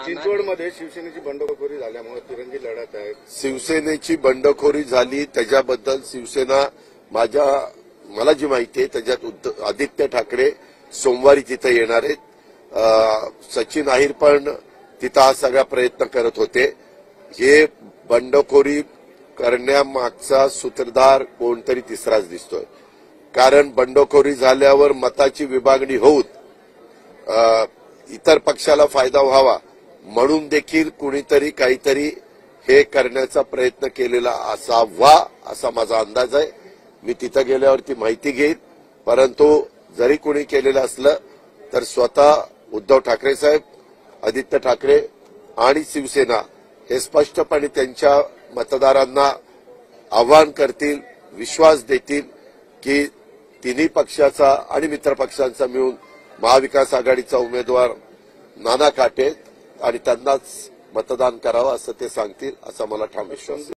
चिंचवडमध्ये शिवसेनेची बंडखोरी झाल्यामुळे तिरंगी लढत आहे. शिवसेनेची बंडखोरी झाली त्याच्याबद्दल शिवसेना माझ्या मला जी माहिती आहे त्याच्यात उद्ध- आदित्य ठाकरे सोमवारी तिथे येणार आहेत. सचिन अहिर पण तिथं हा सगळा प्रयत्न करत होते. हे बंडखोरी करण्यामागचा सूत्रधार कोणतरी तिसराच दिसतोय. कारण बंडखोरी झाल्यावर मताची विभागणी होऊन इतर पक्षाला फायदा व्हावा म्हणून देखील कुणीतरी काहीतरी हे करण्याचा प्रयत्न केलेला असावा असा माझा अंदाज आहे. मी तिथं गेल्यावरती माहिती घेईन. परंतु जरी कोणी केलेलं असलं तर स्वतः उद्धव ठाकरे साहेब आदित्य ठाकरे आणि शिवसेना हे स्पष्टपणे त्यांच्या मतदारांना आवाहन करतील विश्वास देतील की तिन्ही पक्षाचा आणि मित्रपक्षांचा मिळून महाविकास आघाडीचा उमेदवार नाना काटे आणि त्यांनाच मतदान करावं असं ते सांगतील असा मला ठाम विश्वास